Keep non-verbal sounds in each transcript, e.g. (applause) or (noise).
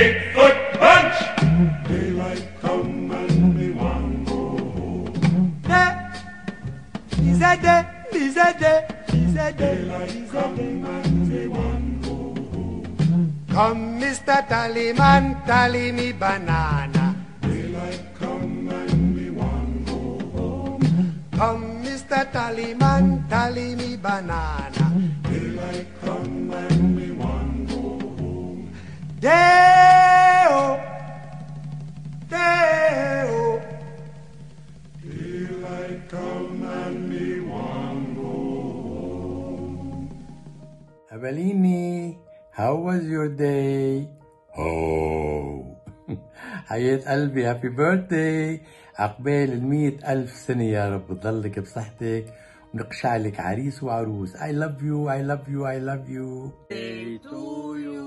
Bigfoot punch. Daylight come and me want go home. Day, he's a day, he's a day, he's a day. Daylight come and me want go home. Come, Mr. Tallyman, tally me banana. Daylight come and me want go home. Come, Mr. Tallyman, tally me banana. Avelini, how was your day? Oh, حياة قلبي هابي بيرثداي عقبال المية ألف سنة يا رب تضلك بصحتك ونقشع لك عريس وعروس I love you I love you I love you birthday to you.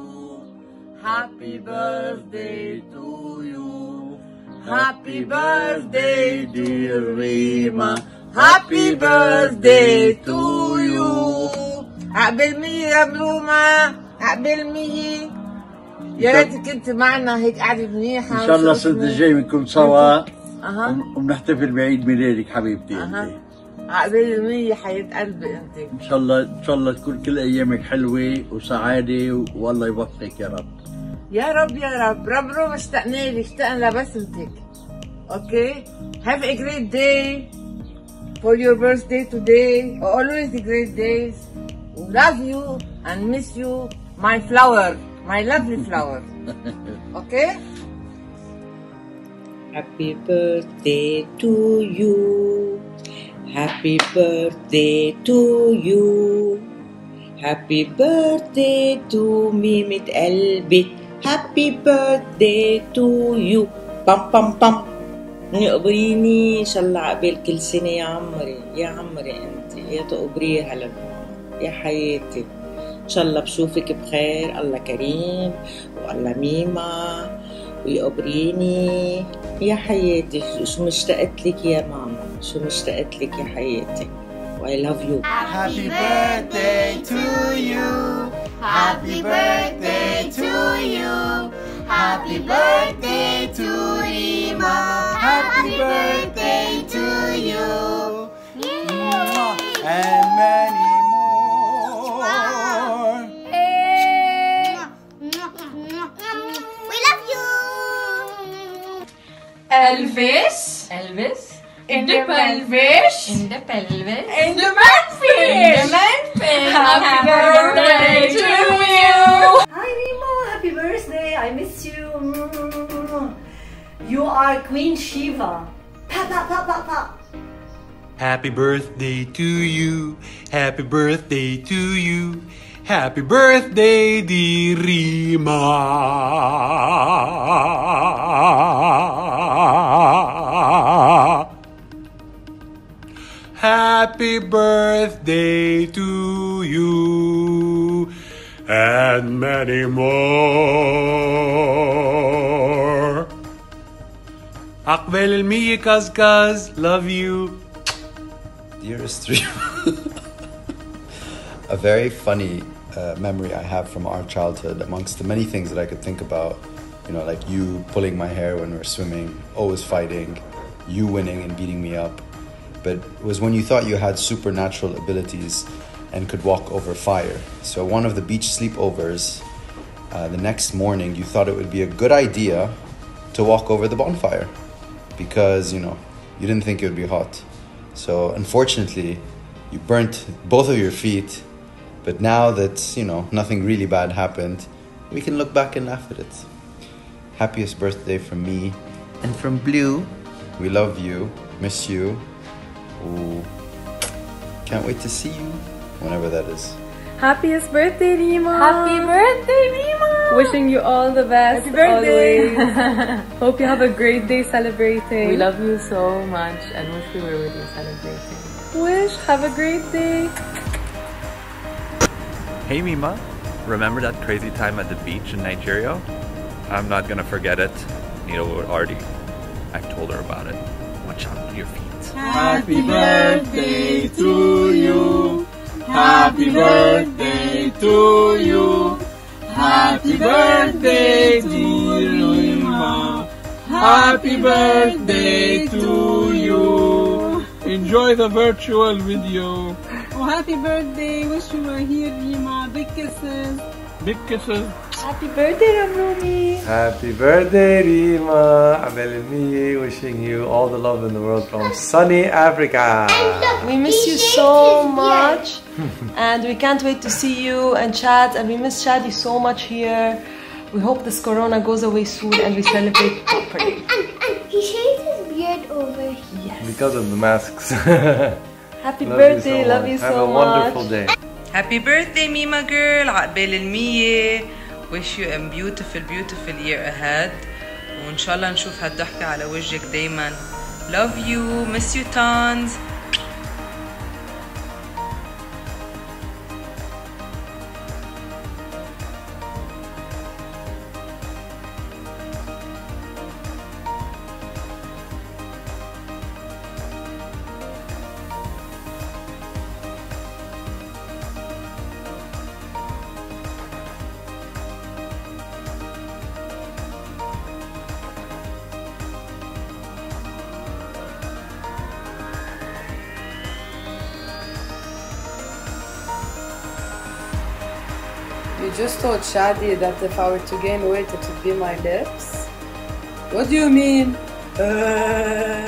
Happy birthday to you. Happy birthday, dear Rima. Happy birthday to you. عقبال مية يا بلومة عقبال مية. يا ريت كنت معنا هيك قعدة منيحة إن شاء الله وشوفنا. السنة الجاي بنكون سوا. أها. ون- ونحتفل بعيد ميلادك حبيبتي انت عقبال المية حياة قلبي انت إن شاء الله إن شاء الله تكون كل أيامك حلوة وسعادة و- والله يوفقك يا رب. يا رب يا رب. رب رو اشتقنا لي اشتقنا لبسمتك أوكي؟ Have a great day. For your birthday today. Always the great days. love you and miss you my flower my lovely flower (laughs) okay Happy birthday to you. Happy birthday to you. Happy birthday to ميمة قلبي. Happy birthday to you. بام بام بام. نقبريني ان شاء الله عقبال كل سنة يا عمري يا عمري انت يا تقبريها لماما يا حياتي إن شاء الله بشوفك بخير الله كريم والله ميمة ويقبريني يا حياتي شو مشتقت لك يا ماما شو مشتقت لك يا حياتي I love you Happy birthday to you. Happy birthday to you. Happy birthday to Rima. Happy birthday to Elvis. Elvis. In the pelvis. In the pelvis. In the manfish. In the manfish. Happy birthday to you. Hi Nemo, happy birthday. I miss you. You are Queen Shiva. Pa pa pa pa pa. Happy birthday to you. Happy birthday to you. Happy birthday, dear Rima. birthday to you, and many more. Akbel mi kaz love you. Dearest (laughs) a very funny uh, memory I have from our childhood, amongst the many things that I could think about, you know, like you pulling my hair when we were swimming, always fighting, you winning and beating me up, but it was when you thought you had supernatural abilities and could walk over fire. So, one of the beach sleepovers, uh, the next morning, you thought it would be a good idea to walk over the bonfire because, you know, you didn't think it would be hot. So unfortunately, you burnt both of your feet. But now that, you know, nothing really bad happened, we can look back and laugh at it. Happiest birthday from me and from Blue. We love you, miss you. Ooh. Can't wait to see you whenever that is. Happiest birthday, Rima! Happy birthday, Rima. Wishing you all the best. Happy birthday. always. (laughs) Hope you have a great day celebrating. We love you so much and wish we were with you celebrating. Wish. Have a great day. Hey Mima, remember that crazy time at the beach in Nigeria? I'm not gonna forget it. Neither would Artie. I've told her about it. Watch out for your feet. Happy birthday to you. Happy birthday to you. Happy birthday, dear Rima. Happy birthday to you. Enjoy the virtual video. Oh, happy birthday. Wish you were here, Rima. Big kisses. Big kisses. Happy birthday, Ramrumi. Happy birthday, Rima. Abel Mie, wishing you all the love in the world from sunny Africa. We miss you so much. and we can't wait to see you and chat. And we miss Shadi so much here. We hope this corona goes away soon and we celebrate properly. He shaved his beard over here. Because of the masks. Happy (laughs) Love birthday, you so love much. you Have so a wonderful much. day. Happy birthday, Mima girl. عقبال المية. Wish you a beautiful, beautiful year ahead. وإن شاء الله نشوف هالضحكة على وجهك دايما. Love you. Miss you tons. You just told Shadi that if I were to gain weight, it would be my lips? What do you mean? Uh,